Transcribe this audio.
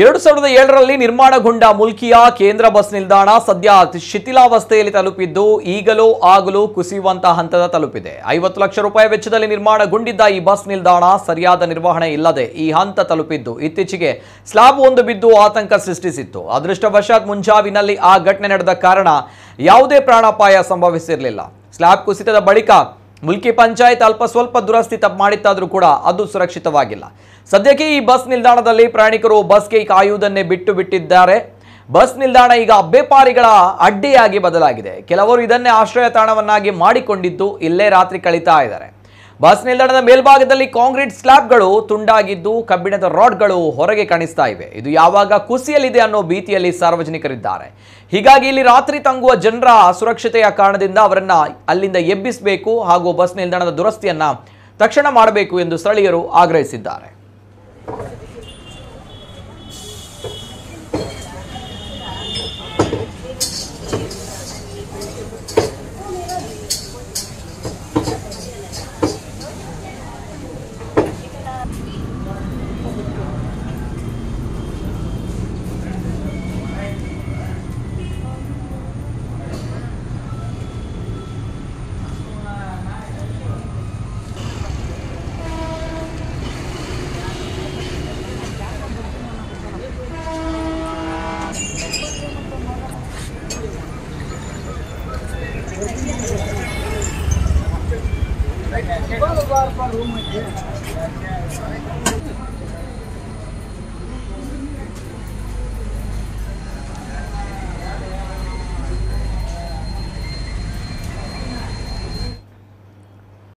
ಎರಡು ಸಾವಿರದ ಏಳರಲ್ಲಿ ನಿರ್ಮಾಣಗೊಂಡ ಮುಲ್ಕಿಯ ಕೇಂದ್ರ ಬಸ್ ನಿಲ್ದಾಣ ಸದ್ಯ ಶಿಥಿಲಾವಸ್ಥೆಯಲ್ಲಿ ತಲುಪಿದ್ದು, ಈಗಲೂ ಆಗಲೂ ಕುಸಿಯುವಂತಹ ಹಂತದ ತಲುಪಿದೆ. ಐವತ್ತು ಲಕ್ಷ ರೂಪಾಯಿ ವೆಚ್ಚದಲ್ಲಿ ನಿರ್ಮಾಣಗೊಂಡಿದ್ದ ಈ ಬಸ್ ನಿಲ್ದಾಣ ಸರಿಯಾದ ನಿರ್ವಹಣೆ ಇಲ್ಲದೆ ಈ ಹಂತ ತಲುಪಿದ್ದು, ಇತ್ತೀಚೆಗೆ ಸ್ಲಾಬ್ ಒಂದು ಬಿದ್ದು ಆತಂಕ ಸೃಷ್ಟಿಸಿತ್ತು. ಅದೃಷ್ಟವಶಾತ್ ಮುಂಜಾವಿನಲ್ಲಿ ಆ ಘಟನೆ ನಡೆದ ಕಾರಣ ಯಾವುದೇ ಪ್ರಾಣಾಪಾಯ ಸಂಭವಿಸಿರಲಿಲ್ಲ. ಸ್ಲಾಬ್ ಕುಸಿತದ ಬಳಿಕ ಮುಲ್ಕಿ ಪಂಚಾಯತ್ ಅಲ್ಪ ಸ್ವಲ್ಪ ದುರಸ್ತಿ ತಪ್ಪು ಮಾಡಿತ್ತಾದ್ರೂ ಕೂಡ ಅದು ಸುರಕ್ಷಿತವಾಗಿಲ್ಲ. ಸದ್ಯಕ್ಕೆ ಈ ಬಸ್ ನಿಲ್ದಾಣದಲ್ಲಿ ಪ್ರಯಾಣಿಕರು ಬಸ್ಗೆ ಕಾಯುವುದನ್ನೇ ಬಿಟ್ಟು ಬಿಟ್ಟಿದ್ದಾರೆ. ಬಸ್ ನಿಲ್ದಾಣ ಈಗ ಅಬ್ಬೆಪಾರಿಗಳ ಅಡ್ಡಿಯಾಗಿ ಬದಲಾಗಿದೆ. ಕೆಲವರು ಇದನ್ನೇ ಆಶ್ರಯ ತಾಣವನ್ನಾಗಿ ಮಾಡಿಕೊಂಡಿದ್ದು ಇಲ್ಲೇ ರಾತ್ರಿ ಕಳೀತಾ ಇದ್ದಾರೆ. ಬಸ್ ನಿಲ್ದಾಣದ ಮೇಲ್ಭಾಗದಲ್ಲಿ ಕಾಂಕ್ರೀಟ್ ಸ್ಲ್ಯಾಬ್ಗಳು ತುಂಡಾಗಿದ್ದು ಕಬ್ಬಿಣದ ರಾಡ್ಗಳು ಹೊರಗೆ ಕಾಣಿಸ್ತಾ ಇವೆ. ಇದು ಯಾವಾಗ ಕುಸಿಯಲಿದೆ ಅನ್ನೋ ಭೀತಿಯಲ್ಲಿ ಸಾರ್ವಜನಿಕರಿದ್ದಾರೆ. ಹೀಗಾಗಿ ಇಲ್ಲಿ ರಾತ್ರಿ ತಂಗುವ ಜನರ ಸುರಕ್ಷತೆಯ ಕಾರಣದಿಂದ ಅವರನ್ನ ಅಲ್ಲಿಂದ ಎಬ್ಬಿಸಬೇಕು ಹಾಗೂ ಬಸ್ ನಿಲ್ದಾಣದ ದುರಸ್ತಿಯನ್ನ ತಕ್ಷಣ ಮಾಡಬೇಕು ಎಂದು ಸ್ಥಳೀಯರು ಆಗ್ರಹಿಸಿದ್ದಾರೆ. बार बार रूम है